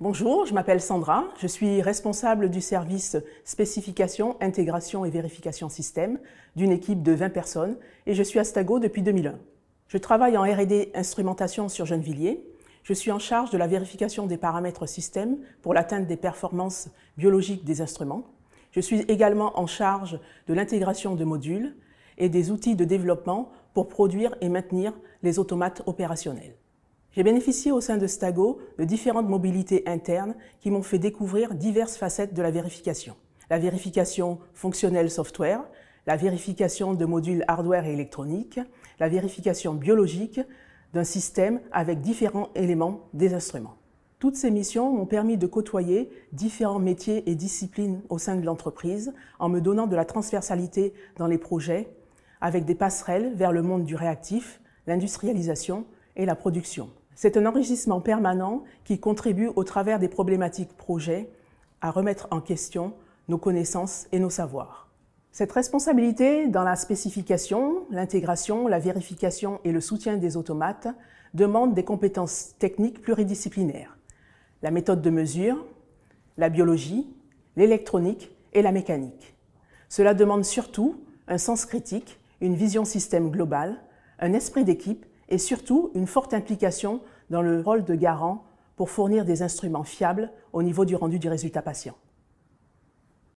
Bonjour, je m'appelle Sandra, je suis responsable du service spécification, intégration et vérification système d'une équipe de 20 personnes et je suis à Stago depuis 2001. Je travaille en R&D instrumentation sur Gennevilliers. Je suis en charge de la vérification des paramètres système pour l'atteinte des performances biologiques des instruments. Je suis également en charge de l'intégration de modules et des outils de développement pour produire et maintenir les automates opérationnels. J'ai bénéficié au sein de Stago de différentes mobilités internes qui m'ont fait découvrir diverses facettes de la vérification. La vérification fonctionnelle software, la vérification de modules hardware et électroniques, la vérification biologique d'un système avec différents éléments des instruments. Toutes ces missions m'ont permis de côtoyer différents métiers et disciplines au sein de l'entreprise en me donnant de la transversalité dans les projets avec des passerelles vers le monde du réactif, l'industrialisation et la production. C'est un enrichissement permanent qui contribue au travers des problématiques projets à remettre en question nos connaissances et nos savoirs. Cette responsabilité dans la spécification, l'intégration, la vérification et le soutien des automates demande des compétences techniques pluridisciplinaires. La méthode de mesure, la biologie, l'électronique et la mécanique. Cela demande surtout un sens critique une vision système globale, un esprit d'équipe et surtout une forte implication dans le rôle de garant pour fournir des instruments fiables au niveau du rendu du résultat patient.